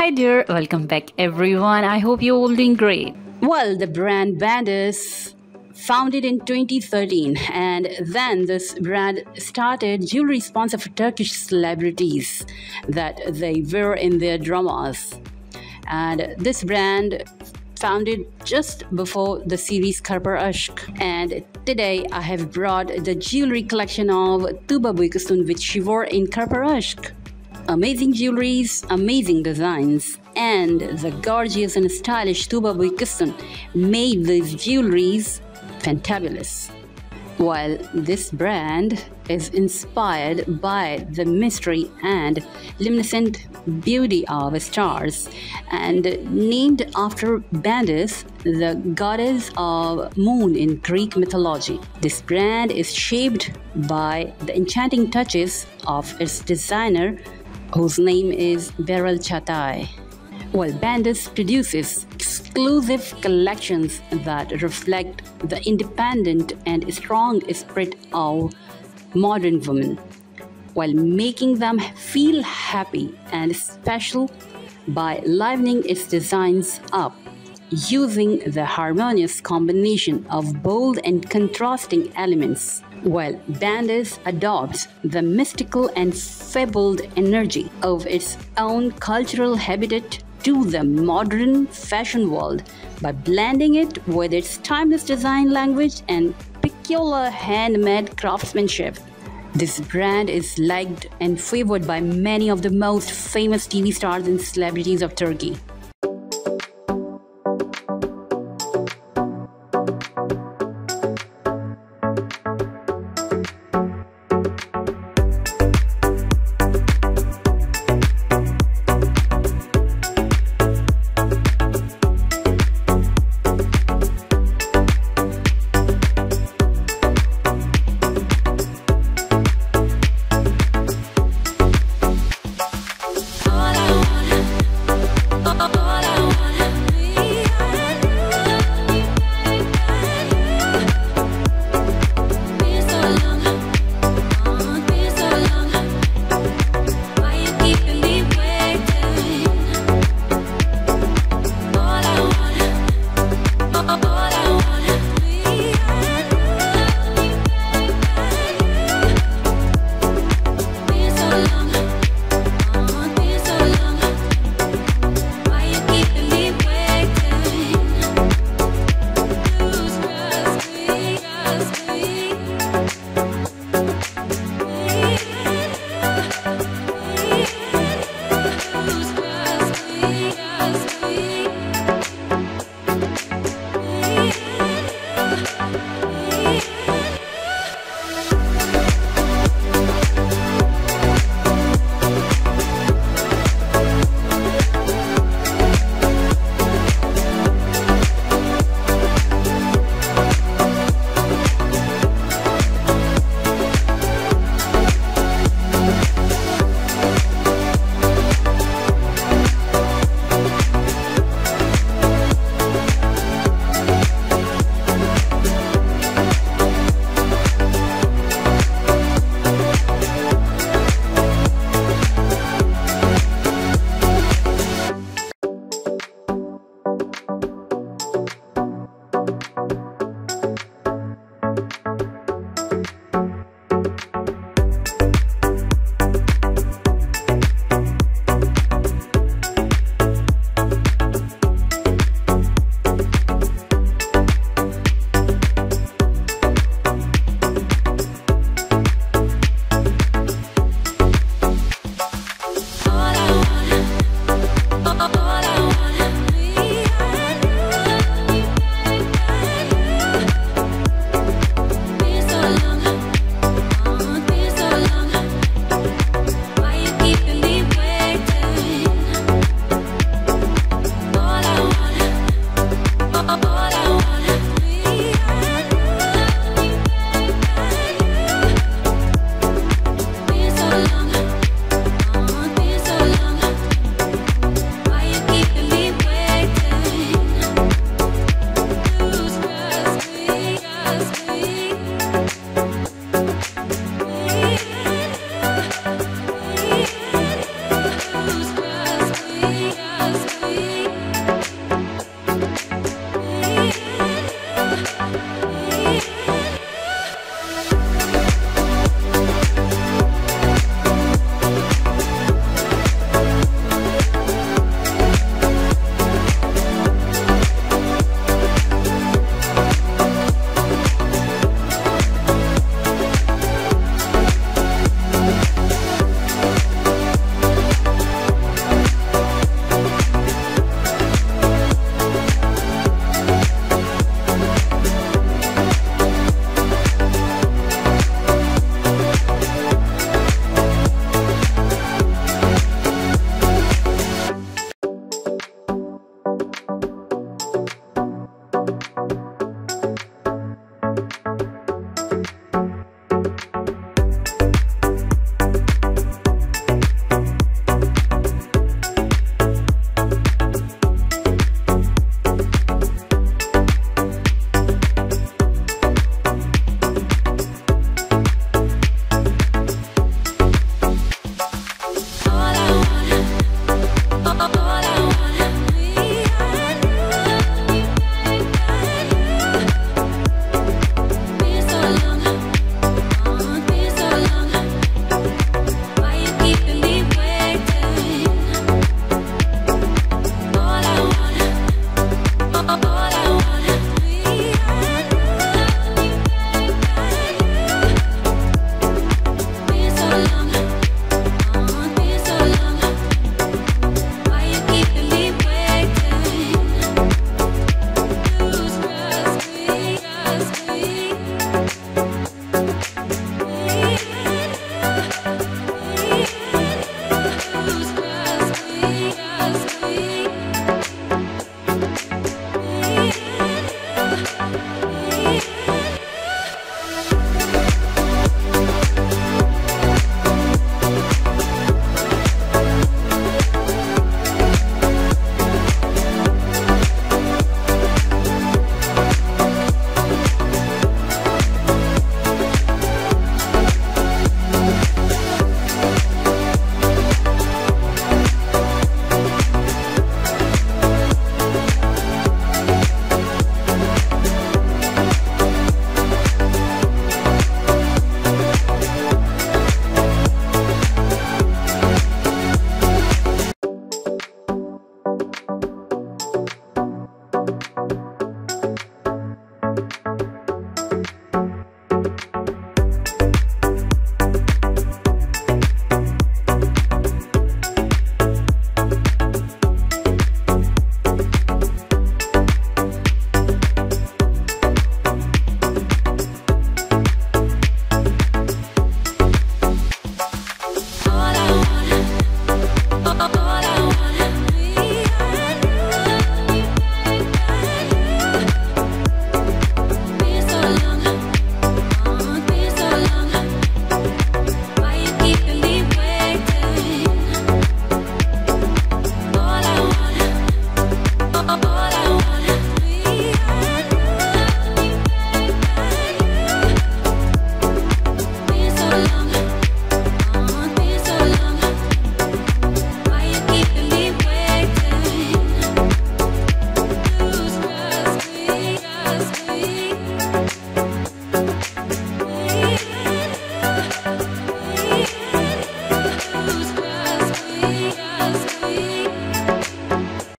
Hi dear, welcome back everyone. I hope you're all doing great. Well, the brand Bendis founded in 2013 and then this brand started jewelry sponsor for Turkish celebrities that they wear in their dramas. And this brand founded just before the series Kara Para Aşk. And today I have brought the jewelry collection of Tuba Büyüküstün which she wore in Kara Para Aşk. Amazing jewelries, amazing designs, and the gorgeous and stylish Tuba Büyüküstün made these jewelries fantabulous. While this brand is inspired by the mystery and luminescent beauty of stars and named after Bendis, the goddess of moon in Greek mythology. This brand is shaped by the enchanting touches of its designer, whose name is Beryl Chatai. While Bendis produces exclusive collections that reflect the independent and strong spirit of modern women, while making them feel happy and special by livening its designs up using the harmonious combination of bold and contrasting elements, while Bendis adopts the mystical and fabled energy of its own cultural habitat to the modern fashion world by blending it with its timeless design language and peculiar handmade craftsmanship. This brand is liked and favored by many of the most famous TV stars and celebrities of Turkey.